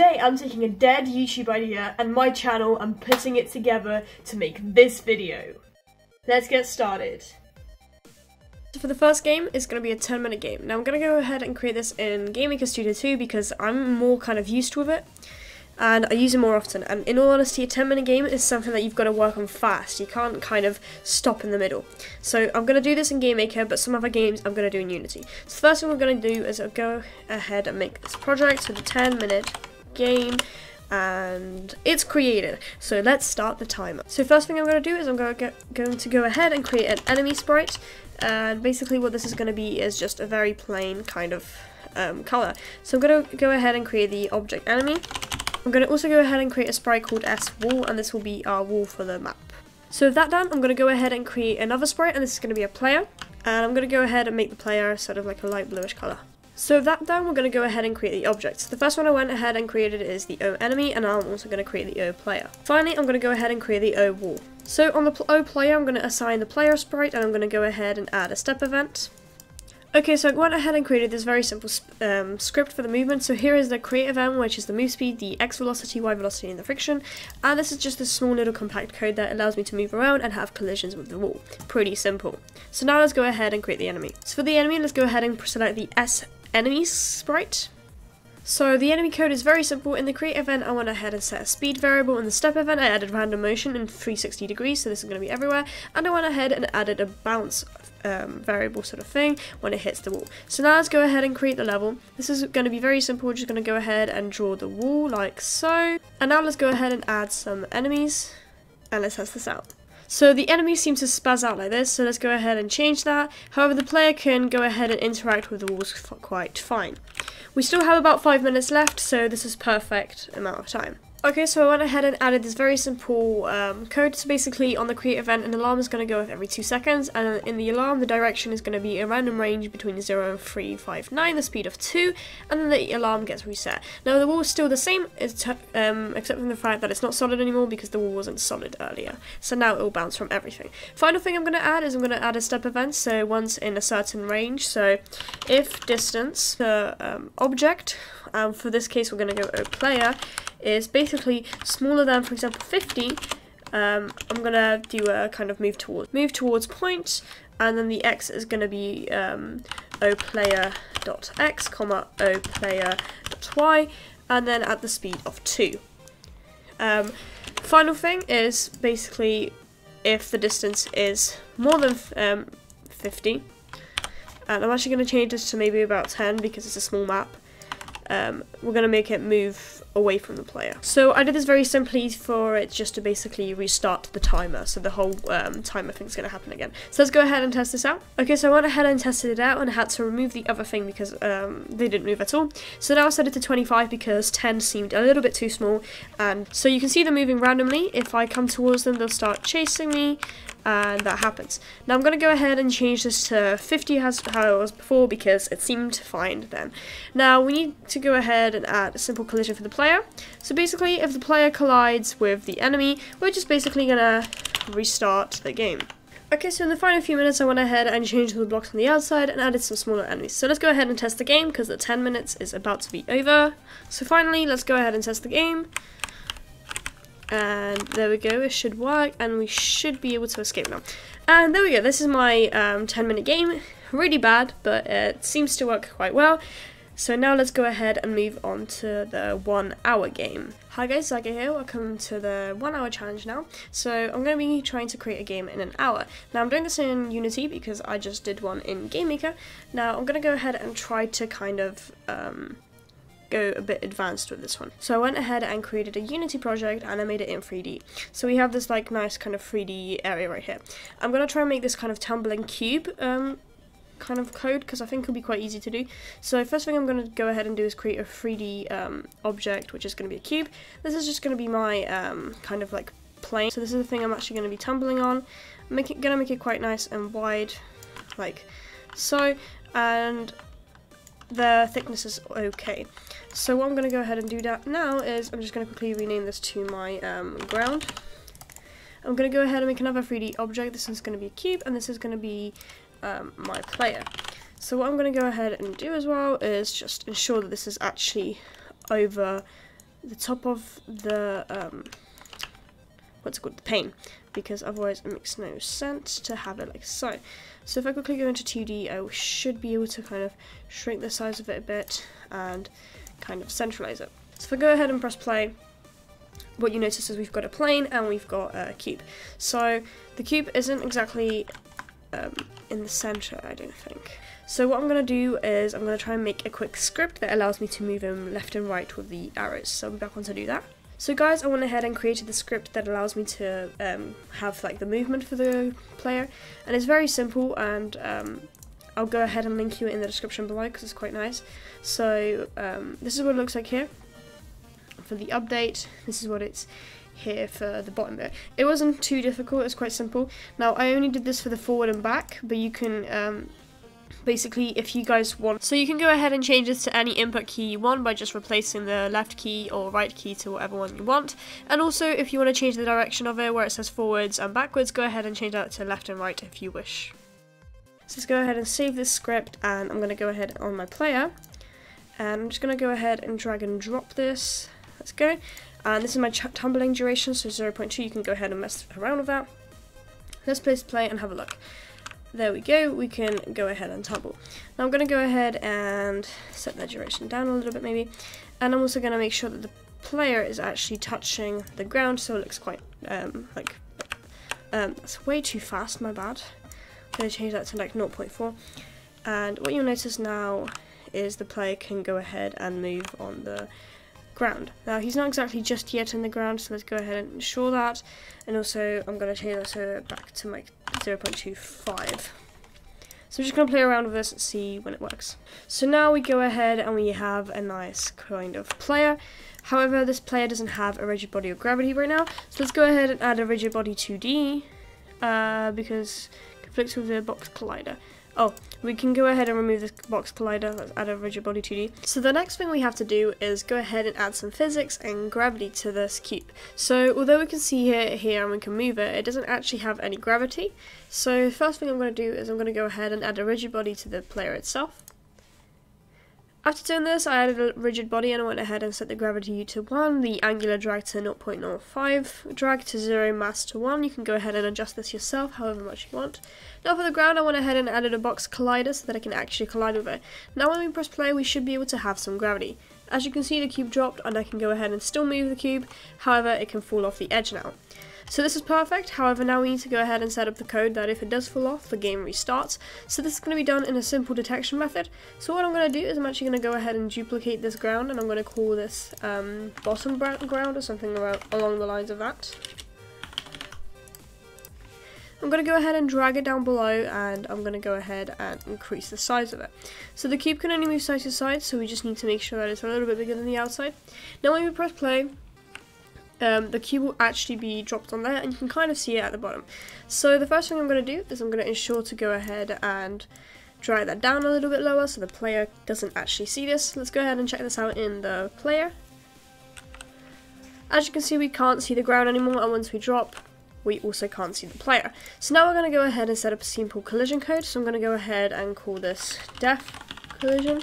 Today I'm taking a dead YouTube idea and my channel and putting it together to make this video. Let's get started. So for the first game, it's going to be a 10 minute game. Now I'm going to go ahead and create this in GameMaker Studio 2 because I'm more kind of used with it and I use it more often. And in all honesty, a 10 minute game is something that you've got to work on fast. You can't kind of stop in the middle. So I'm going to do this in GameMaker, but some other games I'm going to do in Unity. So the first thing we're going to do is I'll go ahead and make this project. So the 10 minute game and it's created. So let's start the timer. So first thing I'm going to do is I'm going to, get, going to go ahead and create an enemy sprite. And basically what this is going to be is just a very plain kind of um, color. So I'm going to go ahead and create the object enemy. I'm going to also go ahead and create a sprite called S wall and this will be our wall for the map. So with that done, I'm going to go ahead and create another sprite and this is going to be a player. And I'm going to go ahead and make the player sort of like a light bluish colour. So with that done, we're going to go ahead and create the objects. The first one I went ahead and created is the O enemy, and I'm also going to create the O player. Finally, I'm going to go ahead and create the O wall. So on the O player, I'm going to assign the player sprite, and I'm going to go ahead and add a step event. Okay, so I went ahead and created this very simple um, script for the movement. So here is the create event, which is the move speed, the x velocity, y velocity, and the friction. And this is just a small little compact code that allows me to move around and have collisions with the wall. Pretty simple. So now let's go ahead and create the enemy. So for the enemy, let's go ahead and select the S enemy sprite. So the enemy code is very simple. In the create event, I went ahead and set a speed variable. In the step event, I added random motion in 360 degrees, so this is going to be everywhere. And I went ahead and added a bounce um, variable sort of thing when it hits the wall. So now let's go ahead and create the level. This is going to be very simple. We're just going to go ahead and draw the wall like so. And now let's go ahead and add some enemies. And let's test this out. So the enemy seems to spaz out like this, so let's go ahead and change that. However, the player can go ahead and interact with the walls quite fine. We still have about 5 minutes left, so this is perfect amount of time. Okay, so I went ahead and added this very simple um, code. So basically, on the create event, an alarm is going to go off every two seconds, and in the alarm, the direction is going to be a random range between 0 and 359, the speed of 2, and then the alarm gets reset. Now, the wall is still the same, um, except for the fact that it's not solid anymore because the wall wasn't solid earlier. So now it will bounce from everything. Final thing I'm going to add is I'm going to add a step event, so once in a certain range. So if distance, the um, object, um, for this case we're going to go O player, is basically smaller than, for example, 50, um, I'm going to do a kind of move towards, move towards point, and then the x is going to be um, x comma o player dot y, and then at the speed of 2. Um, final thing is basically if the distance is more than um, 50, and I'm actually going to change this to maybe about 10 because it's a small map, um, we're going to make it move away from the player. So I did this very simply for it just to basically restart the timer, so the whole um, timer thing is going to happen again. So let's go ahead and test this out. Okay, so I went ahead and tested it out and I had to remove the other thing because um, they didn't move at all. So now I set it to 25 because 10 seemed a little bit too small. And so you can see them moving randomly. If I come towards them, they'll start chasing me and that happens. Now I'm going to go ahead and change this to 50 as how it was before because it seemed fine then. Now we need to go ahead and add a simple collision for the player. So basically if the player collides with the enemy, we're just basically to restart the game. Okay, so in the final few minutes I went ahead and changed the blocks on the outside and added some smaller enemies. So let's go ahead and test the game because the 10 minutes is about to be over. So finally, let's go ahead and test the game and there we go it should work and we should be able to escape now and there we go this is my um, 10 minute game really bad but it seems to work quite well so now let's go ahead and move on to the one hour game. Hi guys, Zyger here, welcome to the one hour challenge now. So I'm going to be trying to create a game in an hour. Now I'm doing this in Unity because I just did one in GameMaker. Now I'm going to go ahead and try to kind of um, go a bit advanced with this one. So I went ahead and created a Unity project and I made it in 3D. So we have this like nice kind of 3D area right here. I'm going to try and make this kind of tumbling cube um, kind of code because I think it'll be quite easy to do. So first thing I'm going to go ahead and do is create a 3D um, object which is going to be a cube. This is just going to be my um, kind of like plane. So this is the thing I'm actually going to be tumbling on. I'm going to make it quite nice and wide like so and the thickness is okay. So what I'm going to go ahead and do that now is I'm just going to quickly rename this to my um, ground. I'm going to go ahead and make another 3D object. This is going to be a cube and this is going to be um, my player. So what I'm going to go ahead and do as well is just ensure that this is actually over the top of the um, what's it called the pane because otherwise it makes no sense to have it like so. So if I quickly go into 2D I should be able to kind of shrink the size of it a bit and kind of centralize it. So if I go ahead and press play what you notice is we've got a plane and we've got a cube. So the cube isn't exactly um, in the center I don't think. So what I'm going to do is I'm going to try and make a quick script that allows me to move them left and right with the arrows. So I'll be back once I do that. So guys, I went ahead and created the script that allows me to um, have like the movement for the player, and it's very simple. And um, I'll go ahead and link you in the description below because it's quite nice. So um, this is what it looks like here for the update. This is what it's here for the bottom bit. It wasn't too difficult. It's quite simple. Now I only did this for the forward and back, but you can um, basically if you guys want. So you can go ahead and change this to any input key you want by just replacing the left key or right key to whatever one you want. And also if you want to change the direction of it where it says forwards and backwards, go ahead and change that to left and right if you wish. So let's go ahead and save this script and I'm going to go ahead on my player and I'm just going to go ahead and drag and drop this. Let's go. And this is my tumbling duration, so 0.2, you can go ahead and mess around with that. Let's place play and have a look. There we go, we can go ahead and tumble. Now I'm going to go ahead and set that duration down a little bit maybe. And I'm also going to make sure that the player is actually touching the ground so it looks quite um, like, um, that's way too fast, my bad. I'm going to change that to like 0.4. And what you'll notice now is the player can go ahead and move on the ground. Now he's not exactly just yet in the ground, so let's go ahead and ensure that. And also I'm going to change that back to my 0.25. So I'm just going to play around with this and see when it works. So now we go ahead and we have a nice kind of player. However, this player doesn't have a rigid body or gravity right now. So let's go ahead and add a rigid body 2D uh, because conflicts with the box collider. Oh, we can go ahead and remove this box collider, let's add a rigid body 2D. So the next thing we have to do is go ahead and add some physics and gravity to this cube. So although we can see it here and we can move it, it doesn't actually have any gravity. So the first thing I'm going to do is I'm going to go ahead and add a rigid body to the player itself. After doing this, I added a rigid body and I went ahead and set the gravity to 1, the angular drag to 0.05, drag to 0, mass to 1. You can go ahead and adjust this yourself, however much you want. Now for the ground, I went ahead and added a box collider so that I can actually collide with it. Now when we press play, we should be able to have some gravity. As you can see, the cube dropped and I can go ahead and still move the cube, however, it can fall off the edge now. So this is perfect, however now we need to go ahead and set up the code that if it does fall off, the game restarts. So this is going to be done in a simple detection method. So what I'm going to do is I'm actually going to go ahead and duplicate this ground and I'm going to call this um, bottom ground or something along the lines of that. I'm going to go ahead and drag it down below and I'm going to go ahead and increase the size of it. So the cube can only move side to side so we just need to make sure that it's a little bit bigger than the outside. Now when we press play um, the cube will actually be dropped on there and you can kind of see it at the bottom. So the first thing I'm going to do is I'm going to ensure to go ahead and drag that down a little bit lower so the player doesn't actually see this. Let's go ahead and check this out in the player. As you can see we can't see the ground anymore and once we drop we also can't see the player. So now we're going to go ahead and set up a simple collision code. So I'm going to go ahead and call this def collision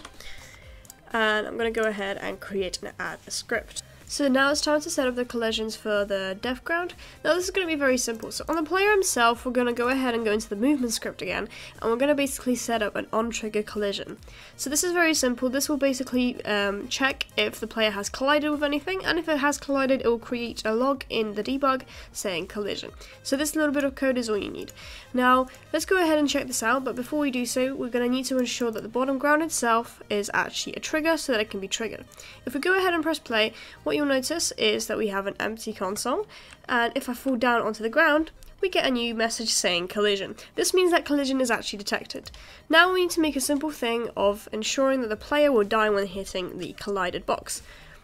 and I'm going to go ahead and create and add a script. So now it's time to set up the collisions for the death ground. Now this is going to be very simple. So on the player himself, we're going to go ahead and go into the movement script again, and we're going to basically set up an on-trigger collision. So this is very simple. This will basically um, check if the player has collided with anything, and if it has collided, it will create a log in the debug saying collision. So this little bit of code is all you need. Now, let's go ahead and check this out, but before we do so, we're going to need to ensure that the bottom ground itself is actually a trigger so that it can be triggered. If we go ahead and press play, what you'll notice is that we have an empty console, and if I fall down onto the ground, we get a new message saying collision. This means that collision is actually detected. Now we need to make a simple thing of ensuring that the player will die when hitting the collided box.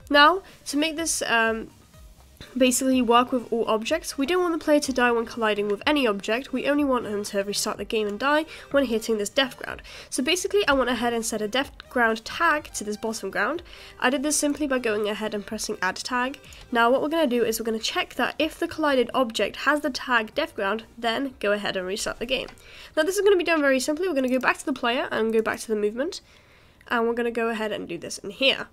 Now, to make this um, basically work with all objects. We don't want the player to die when colliding with any object, we only want him to restart the game and die when hitting this death ground. So basically I went ahead and set a death ground tag to this bottom ground. I did this simply by going ahead and pressing add tag. Now what we're going to do is we're going to check that if the collided object has the tag death ground, then go ahead and restart the game. Now this is going to be done very simply, we're going to go back to the player and go back to the movement, and we're going to go ahead and do this in here.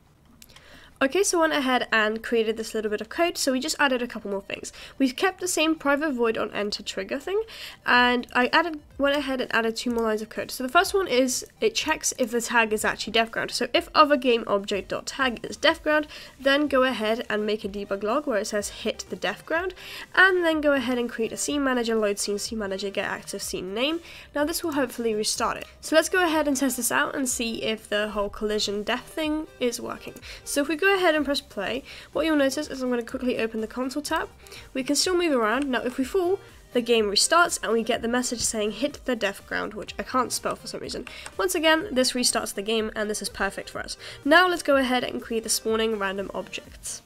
Okay, so I went ahead and created this little bit of code, so we just added a couple more things. We've kept the same private void on enter trigger thing, and I added went ahead and added two more lines of code. So the first one is it checks if the tag is actually defground. So if other game object.tag is defground, then go ahead and make a debug log where it says hit the defground, and then go ahead and create a scene manager, load scene, scene manager, get active scene name. Now this will hopefully restart it. So let's go ahead and test this out and see if the whole collision def thing is working. So if we go ahead and press play, what you'll notice is I'm going to quickly open the console tab. We can still move around. Now if we fall, the game restarts and we get the message saying hit the death ground, which I can't spell for some reason. Once again, this restarts the game and this is perfect for us. Now let's go ahead and create the spawning random objects.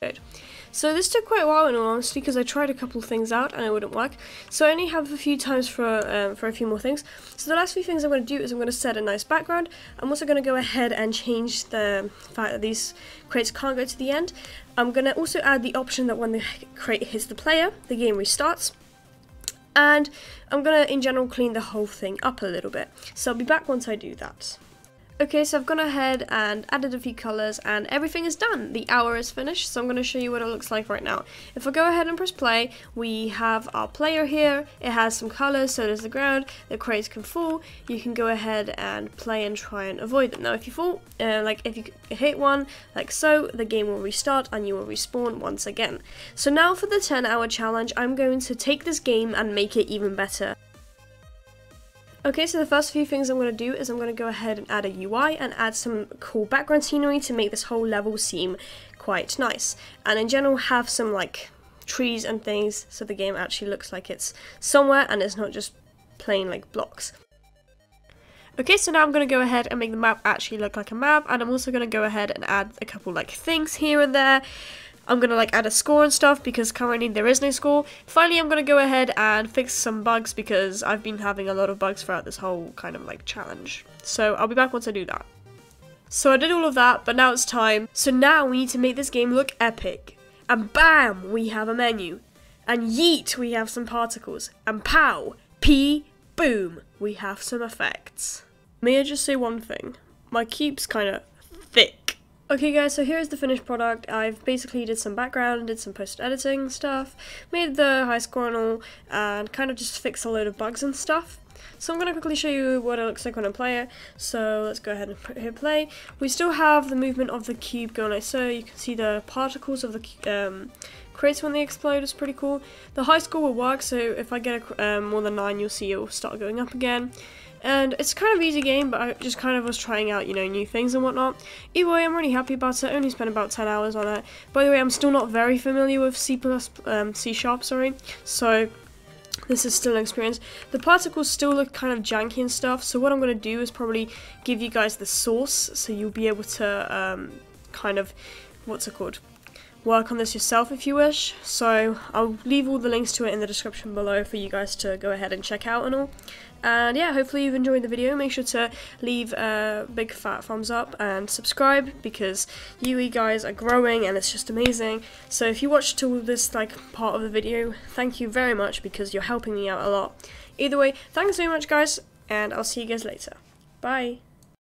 Good. So this took quite a while in all honesty because I tried a couple things out and it wouldn't work. So I only have a few times for, um, for a few more things. So the last few things I'm going to do is I'm going to set a nice background. I'm also going to go ahead and change the fact that these crates can't go to the end. I'm going to also add the option that when the crate hits the player, the game restarts and I'm gonna in general clean the whole thing up a little bit so I'll be back once I do that. Okay, so I've gone ahead and added a few colours and everything is done. The hour is finished, so I'm going to show you what it looks like right now. If I go ahead and press play, we have our player here. It has some colours, so does the ground. The crates can fall. You can go ahead and play and try and avoid them. Now, if you fall, uh, like if you hit one, like so, the game will restart and you will respawn once again. So now for the 10 hour challenge, I'm going to take this game and make it even better. Okay, so the first few things I'm going to do is I'm going to go ahead and add a UI and add some cool background scenery to make this whole level seem quite nice. And in general have some like trees and things so the game actually looks like it's somewhere and it's not just plain like blocks. Okay, so now I'm going to go ahead and make the map actually look like a map and I'm also going to go ahead and add a couple like things here and there I'm to like add a score and stuff because currently there is no score. Finally, I'm to go ahead and fix some bugs because I've been having a lot of bugs throughout this whole kind of like challenge. So I'll be back once I do that. So I did all of that, but now it's time. So now we need to make this game look epic. And bam, we have a menu. And yeet, we have some particles. And pow, p, boom, we have some effects. May I just say one thing? My keep's kind of thick. Okay guys, so here's the finished product. I've basically did some background, did some post-editing stuff, made the high score and all, and kind of just fixed a load of bugs and stuff. So I'm going to quickly show you what it looks like when I play it. So let's go ahead and hit play. We still have the movement of the cube going like so. You can see the particles of the um, crates when they explode. It's pretty cool. The high score will work, so if I get a, um, more than 9, you'll see it will start going up again. And it's kind of easy game, but I just kind of was trying out, you know, new things and whatnot. Either way, I'm really happy about it. I only spent about 10 hours on it. By the way, I'm still not very familiar with C++, um, C Sharp, sorry. So this is still an experience. The particles still look kind of janky and stuff, so what I'm going to do is probably give you guys the source, so you'll be able to um, kind of, what's it called, work on this yourself if you wish. So I'll leave all the links to it in the description below for you guys to go ahead and check out and all. And yeah, hopefully you've enjoyed the video. Make sure to leave a big fat thumbs up and subscribe because you guys are growing and it's just amazing. So if you watched till this like part of the video, thank you very much because you're helping me out a lot. Either way, thanks so much guys and I'll see you guys later. Bye.